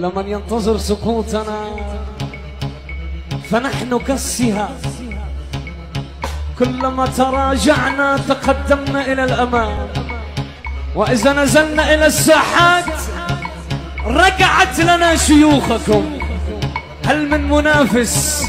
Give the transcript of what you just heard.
لمن ينتظر سقوطنا فنحن كالسها كلما تراجعنا تقدمنا إلى الأمام وإذا نزلنا إلى الساحات رجعت لنا شيوخكم. هل من منافس